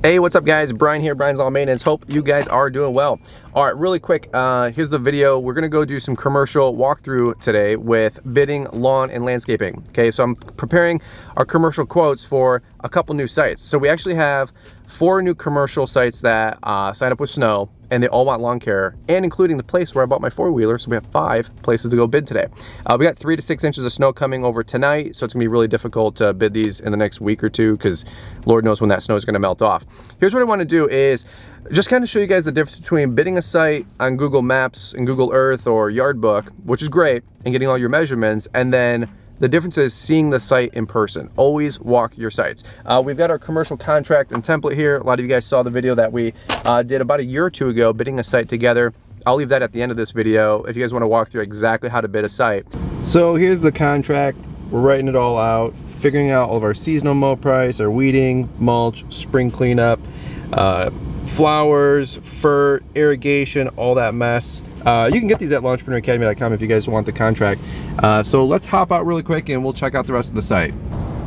Hey, what's up guys? Brian here, Brian's Lawn Maintenance. Hope you guys are doing well. All right, really quick, uh, here's the video. We're gonna go do some commercial walkthrough today with bidding lawn and landscaping. Okay, so I'm preparing our commercial quotes for a couple new sites. So we actually have four new commercial sites that uh, sign up with snow and they all want lawn care and including the place where I bought my four-wheeler. So we have five places to go bid today. Uh, we got three to six inches of snow coming over tonight. So it's gonna be really difficult to bid these in the next week or two because Lord knows when that snow is gonna melt off. Here's what I wanna do is just kind of show you guys the difference between bidding a site on Google Maps and Google Earth or Yardbook, which is great, and getting all your measurements, and then the difference is seeing the site in person. Always walk your sites. Uh, we've got our commercial contract and template here. A lot of you guys saw the video that we uh, did about a year or two ago, bidding a site together. I'll leave that at the end of this video if you guys want to walk through exactly how to bid a site. So here's the contract. We're writing it all out, figuring out all of our seasonal mow price, our weeding, mulch, spring cleanup, uh, flowers, fert, irrigation, all that mess. Uh, you can get these at lawntrepreneuracademy.com if you guys want the contract. Uh, so let's hop out really quick and we'll check out the rest of the site.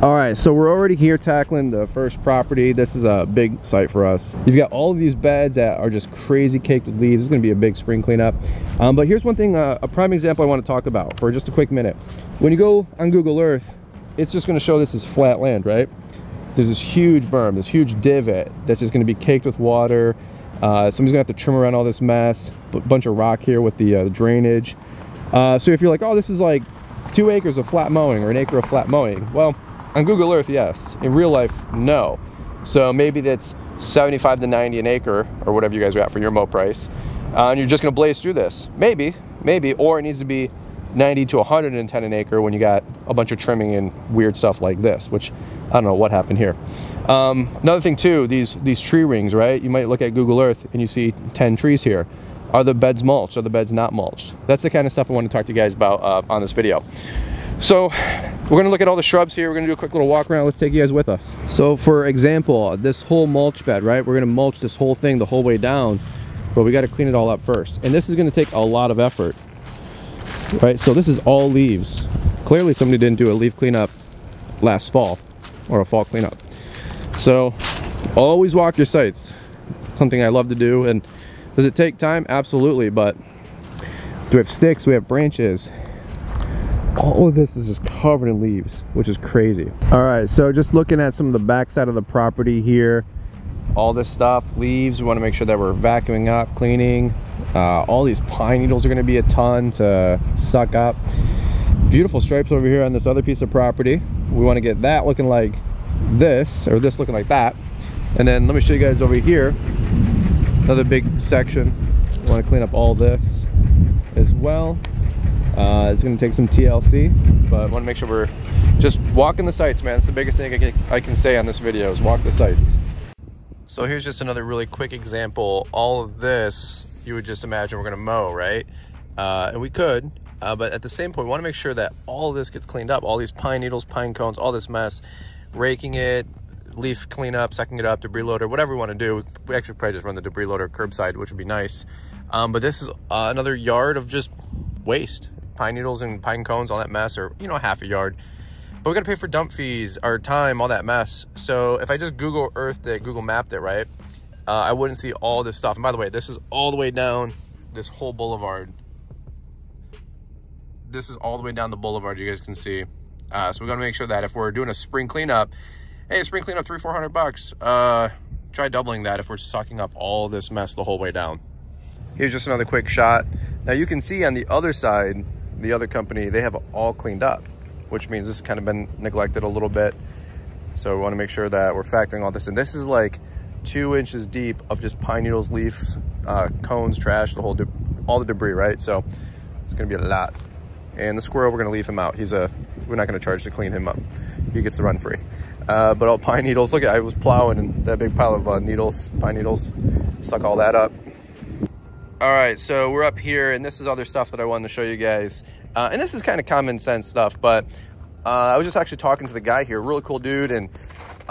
All right, so we're already here tackling the first property. This is a big site for us. You've got all of these beds that are just crazy caked with leaves. It's gonna be a big spring cleanup. Um, but here's one thing, uh, a prime example I wanna talk about for just a quick minute. When you go on Google Earth, it's just gonna show this as flat land, right? There's this huge berm, this huge divot that's just gonna be caked with water. Uh, somebody's gonna have to trim around all this mess, a bunch of rock here with the uh, drainage. Uh, so if you're like, oh, this is like two acres of flat mowing or an acre of flat mowing, well, on Google Earth, yes. In real life, no. So maybe that's 75 to 90 an acre or whatever you guys got for your mow price. Uh, and you're just gonna blaze through this. Maybe, maybe, or it needs to be 90 to 110 an acre when you got a bunch of trimming and weird stuff like this, which I don't know what happened here. Um, another thing too, these, these tree rings, right? You might look at Google Earth and you see 10 trees here. Are the beds mulched? Are the beds not mulched? That's the kind of stuff I want to talk to you guys about uh, on this video. So we're gonna look at all the shrubs here. We're gonna do a quick little walk around. Let's take you guys with us. So for example, this whole mulch bed, right? We're gonna mulch this whole thing the whole way down, but we gotta clean it all up first. And this is gonna take a lot of effort, right? So this is all leaves. Clearly somebody didn't do a leaf cleanup last fall or a fall cleanup. So always walk your sites. Something I love to do. And does it take time? Absolutely. But do we have sticks? We have branches all of this is just covered in leaves which is crazy all right so just looking at some of the backside of the property here all this stuff leaves we want to make sure that we're vacuuming up cleaning uh, all these pine needles are going to be a ton to suck up beautiful stripes over here on this other piece of property we want to get that looking like this or this looking like that and then let me show you guys over here another big section we want to clean up all this as well uh, it's going to take some TLC, but I want to make sure we're just walking the sites, man. It's the biggest thing I can, I can say on this video is walk the sites. So here's just another really quick example. All of this, you would just imagine we're going to mow, right? Uh, and we could, uh, but at the same point, we want to make sure that all this gets cleaned up. All these pine needles, pine cones, all this mess, raking it, leaf cleanup, sucking it up, debris loader, whatever we want to do. We actually probably just run the debris loader curbside, which would be nice. Um, but this is uh, another yard of just waste pine needles and pine cones, all that mess, or, you know, half a yard. But we gotta pay for dump fees, our time, all that mess. So if I just Google Earthed it, Google Mapped it, right? Uh, I wouldn't see all this stuff. And by the way, this is all the way down this whole boulevard. This is all the way down the boulevard, you guys can see. Uh, so we gotta make sure that if we're doing a spring cleanup, hey, spring cleanup, three, 400 bucks. Uh, try doubling that if we're sucking up all this mess the whole way down. Here's just another quick shot. Now you can see on the other side, the other company, they have all cleaned up, which means this has kind of been neglected a little bit. So we want to make sure that we're factoring all this in. This is like two inches deep of just pine needles, leaves, uh, cones, trash, the whole, all the debris, right? So it's to be a lot. And the squirrel, we're to leave him out. He's a, we're not to charge to clean him up. He gets to run free. Uh, but all pine needles, look at, I was plowing and that big pile of uh, needles, pine needles, suck all that up. All right, so we're up here and this is other stuff that I wanted to show you guys. Uh, and this is kind of common sense stuff, but uh, I was just actually talking to the guy here, really cool dude. And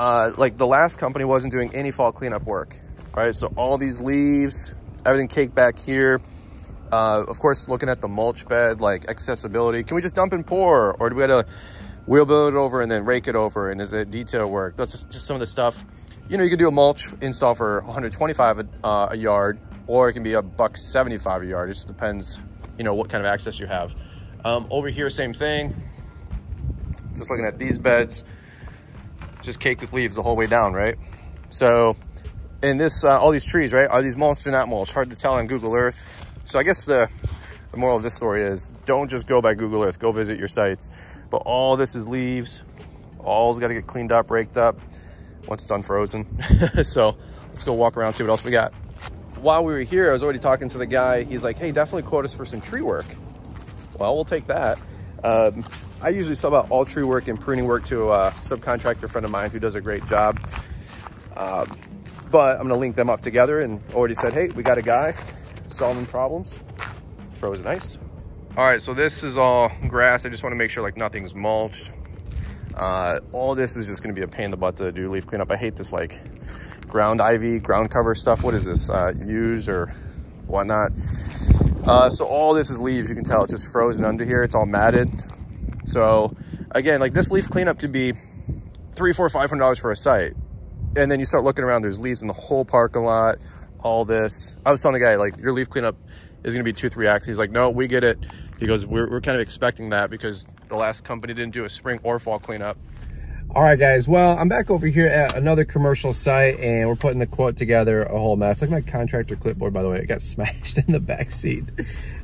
uh, like the last company wasn't doing any fall cleanup work, right? So all these leaves, everything caked back here. Uh, of course, looking at the mulch bed, like accessibility. Can we just dump and pour? Or do we have to wheel build it over and then rake it over? And is it detail work? That's just, just some of the stuff you know, you could do a mulch install for 125 a, uh, a yard, or it can be a buck 75 a yard. It just depends, you know, what kind of access you have. Um, over here, same thing. Just looking at these beds, just caked with leaves the whole way down, right? So in this, uh, all these trees, right? Are these mulch or not mulched? Hard to tell on Google Earth. So I guess the, the moral of this story is don't just go by Google Earth, go visit your sites. But all this is leaves. All's got to get cleaned up, raked up once it's unfrozen. so let's go walk around, see what else we got. While we were here, I was already talking to the guy. He's like, hey, definitely quote us for some tree work. Well, we'll take that. Um, I usually sub out all tree work and pruning work to a subcontractor friend of mine who does a great job. Um, but I'm gonna link them up together and already said, hey, we got a guy solving problems. Frozen ice. All right, so this is all grass. I just wanna make sure like nothing's mulched. Uh, all this is just gonna be a pain in the butt to do leaf cleanup. I hate this like ground ivy, ground cover stuff. What is this, uh, use or whatnot? Uh, so all this is leaves. You can tell it's just frozen under here. It's all matted. So again, like this leaf cleanup could be three, four, five hundred dollars for a site. And then you start looking around, there's leaves in the whole parking lot, all this. I was telling the guy, like, your leaf cleanup is gonna be two, three acts. He's like, no, we get it. He goes, we're, we're kind of expecting that because the last company didn't do a spring or fall cleanup. All right, guys. Well, I'm back over here at another commercial site and we're putting the quote together a whole mess. At my contractor clipboard, by the way. It got smashed in the back seat.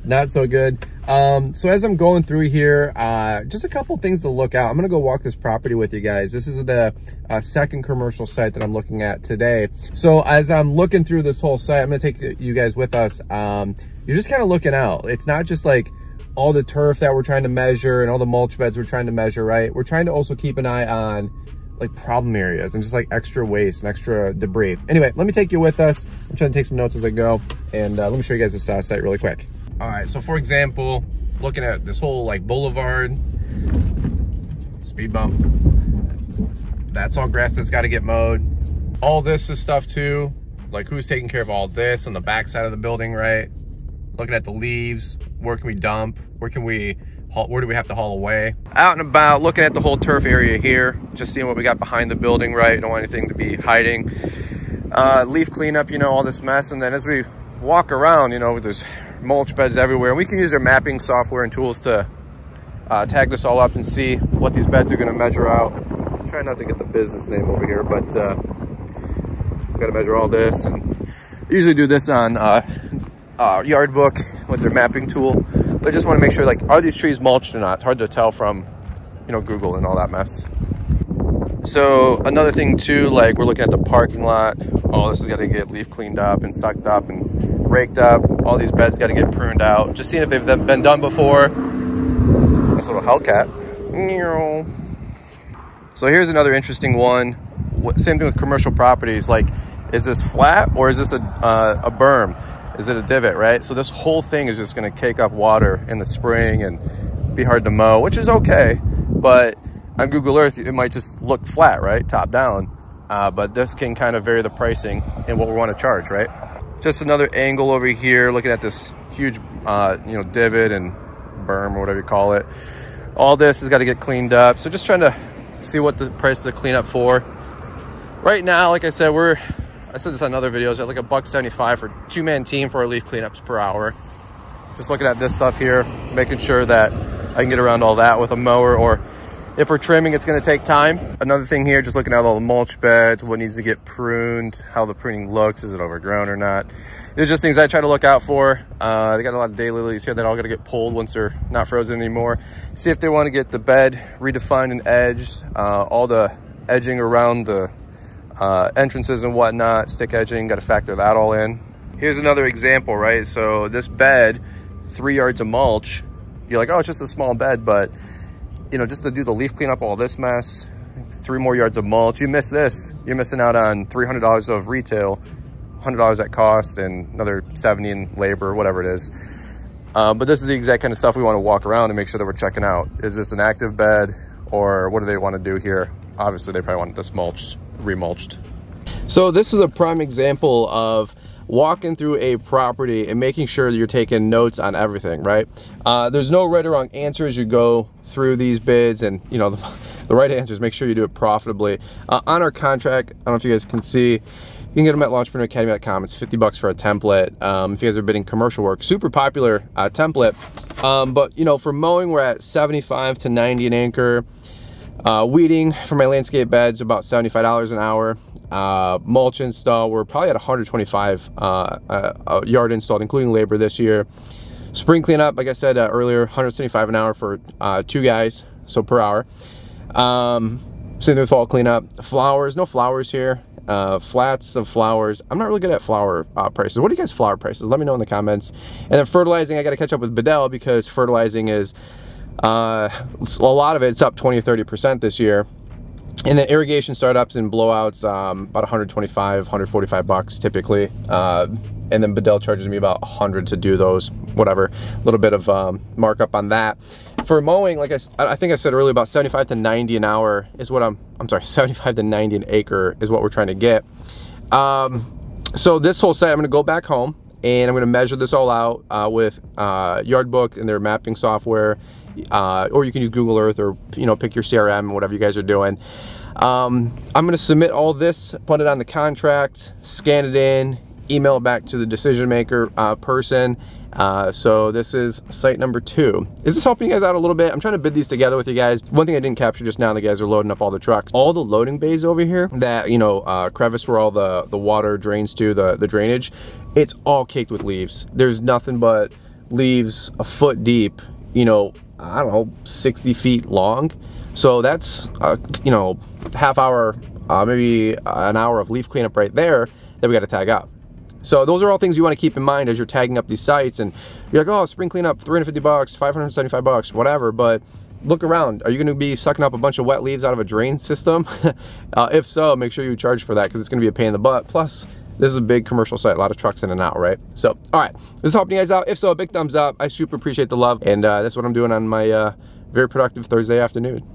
Not so good. Um, so as I'm going through here, uh, just a couple things to look out. I'm to go walk this property with you guys. This is the uh, second commercial site that I'm looking at today. So as I'm looking through this whole site, I'm to take you guys with us. Um, you're just kind of looking out. It's not just like all the turf that we're trying to measure and all the mulch beds we're trying to measure, right? We're trying to also keep an eye on like problem areas and just like extra waste and extra debris. Anyway, let me take you with us. I'm trying to take some notes as I go and uh, let me show you guys this uh, site really quick. All right, so for example, looking at this whole like boulevard, speed bump, that's all grass that's got to get mowed. All this is stuff too, like who's taking care of all this on the back side of the building, right? Looking at the leaves, where can we dump, where can we haul, where do we have to haul away? Out and about, looking at the whole turf area here, just seeing what we got behind the building, right? Don't want anything to be hiding. Uh, leaf cleanup, you know, all this mess. And then as we walk around, you know, there's mulch beds everywhere. We can use our mapping software and tools to uh, tag this all up and see what these beds are gonna measure out. Try not to get the business name over here, but uh, gotta measure all this. And usually do this on uh, Yardbook with their mapping tool. But just want to make sure, like, are these trees mulched or not? It's hard to tell from, you know, Google and all that mess. So another thing too, like we're looking at the parking lot. All this has got to get leaf cleaned up and sucked up and raked up. All these beds got to get pruned out. Just seeing if they've been done before. This little Hellcat. So here's another interesting one. Same thing with commercial properties. Like, is this flat or is this a, uh, a berm? Is it a divot, right? So this whole thing is just gonna take up water in the spring and be hard to mow, which is okay. But on Google Earth, it might just look flat, right? Top down. Uh, but this can kind of vary the pricing and what we wanna charge, right? Just another angle over here, looking at this huge, uh, you know, divot and berm or whatever you call it. All this has got to get cleaned up. So just trying to see what the price to clean up for. Right now, like I said, we're I said this on other videos, at like a buck 75 for two man team for our leaf cleanups per hour. Just looking at this stuff here, making sure that I can get around all that with a mower or if we're trimming, it's gonna take time. Another thing here, just looking at all the mulch beds, what needs to get pruned, how the pruning looks, is it overgrown or not? These are just things I try to look out for. Uh, they got a lot of daylilies here that all gotta get pulled once they're not frozen anymore. See if they wanna get the bed redefined and edged, uh, all the edging around the uh, entrances and whatnot, stick edging, got to factor that all in. Here's another example, right? So this bed, three yards of mulch, you're like, oh, it's just a small bed, but you know, just to do the leaf cleanup, all this mess, three more yards of mulch, you miss this, you're missing out on $300 of retail, $100 at cost, and another 70 in labor, whatever it is. Um, but this is the exact kind of stuff we want to walk around and make sure that we're checking out. Is this an active bed or what do they want to do here? Obviously, they probably want this mulch remulched. So this is a prime example of walking through a property and making sure you're taking notes on everything, right? Uh, there's no right or wrong answer as you go through these bids and, you know, the, the right answer is make sure you do it profitably. Uh, on our contract, I don't know if you guys can see, you can get them at lawntrepreneuracademy.com. It's 50 bucks for a template. Um, if you guys are bidding commercial work, super popular uh, template. Um, but you know, for mowing, we're at 75 to 90 an acre. Uh, weeding for my landscape beds about $75 an hour. Uh, mulch install, we're probably at 125 uh, a yard installed, including labor this year. Spring cleanup, like I said uh, earlier, 175 an hour for uh, two guys, so per hour. Um, same with fall cleanup. Flowers, no flowers here. Uh, flats of flowers. I'm not really good at flower uh, prices. What are you guys flower prices? Let me know in the comments. And then fertilizing, I got to catch up with Bedell because fertilizing is uh, a lot of it, it's up 20 or 30% this year. And then irrigation startups and blowouts, um, about 125, 145 bucks typically. Uh, and then Bedell charges me about 100 to do those, whatever. A little bit of um, markup on that. For mowing, like I, I think I said earlier, about 75 to 90 an hour is what I'm, I'm sorry, 75 to 90 an acre is what we're trying to get. Um, so this whole set, I'm gonna go back home and I'm gonna measure this all out uh, with uh, Yardbook and their mapping software uh, or you can use Google Earth or you know pick your CRM whatever you guys are doing. Um, I'm gonna submit all this, put it on the contract, scan it in, email it back to the decision maker uh, person. Uh, so this is site number two. Is this helping you guys out a little bit? I'm trying to bid these together with you guys. One thing I didn't capture just now, the guys are loading up all the trucks. All the loading bays over here, that, you know, uh, crevice where all the, the water drains to, the, the drainage, it's all caked with leaves. There's nothing but leaves a foot deep you know, I don't know, 60 feet long. So that's, uh, you know, half hour, uh, maybe an hour of leaf cleanup right there that we got to tag up. So those are all things you want to keep in mind as you're tagging up these sites and you're like, oh, spring cleanup, 350 bucks, 575 bucks, whatever. But look around. Are you going to be sucking up a bunch of wet leaves out of a drain system? uh, if so, make sure you charge for that because it's going to be a pain in the butt. Plus, this is a big commercial site, a lot of trucks in and out, right? So, all right, this is helping you guys out. If so, a big thumbs up. I super appreciate the love. And uh, that's what I'm doing on my uh, very productive Thursday afternoon.